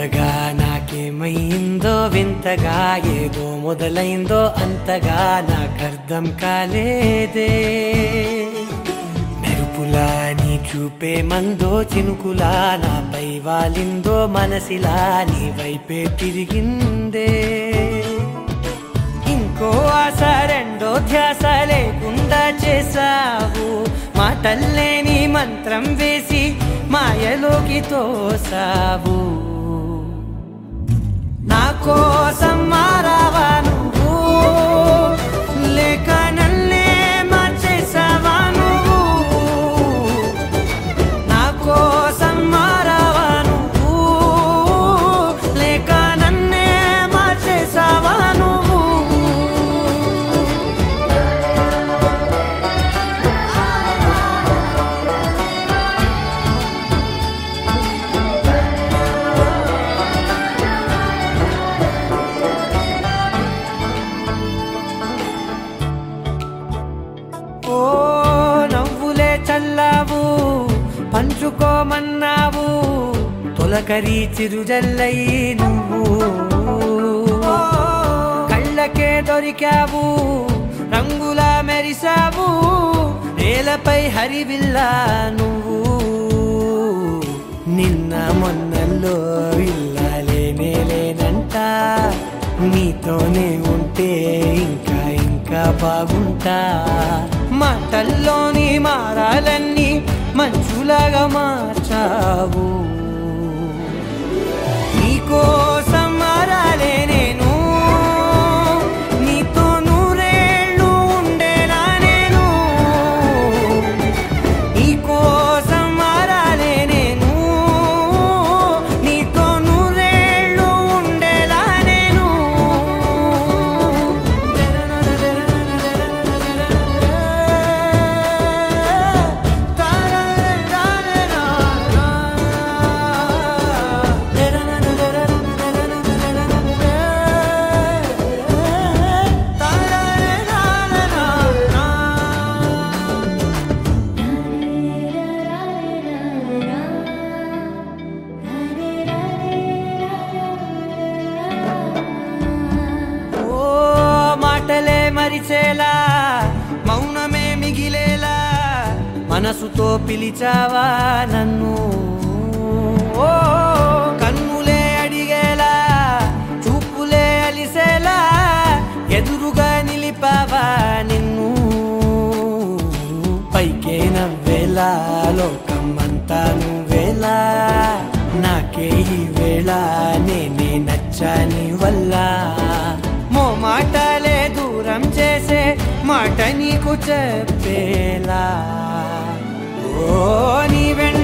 కొత్తగా నాకేమైందో వింతగా ఏదో మొదలైందో అంతగా నాకర్థం కాలేదే. మెరుపులా నీ చూపే మందో చినుకులా నాపై వాలిందో మనసిలా నీ వైపే తిరిగిందే. ఇంకో ఆశ రెండో ధ్యాస లేకుండా చేసావు మాటల్లేని మంత్రం వేసి మాయలోకి తోసావు. నా కోసం మారావా నువ్వు? ఓ నవ్వులే చల్లావు పంచుకోమన్నావు తొలకరి చిరుజల్లై నువ్వు. కళ్ళకే దొరికావు రంగులా మెరిసావు నేలపై హరివిల్లా నువ్వు. నిన్న మొన్నల్లో ఇల్లాలేనే లేనంట నీతోనే ఉంటే ఇంకా ఇంకా బాగుంటా. మాటల్లోని మారాలన్నీ మంచులాగా మార్చావు. నీకో మనసుతో పిలిచావా నన్ను? ఓ కన్నులే అడిగేలా చూపులే అలిసేలా ఎదురుగా నిలిపావా నిన్ను? పైకే నవ్వేలా లోకం నువ్వేలా నాకే ఈ వేళ నేనే నచ్చని వల్ల. మో మాటలే దూరం చేసే మాట నీకు చెప్పేలా. Oh, even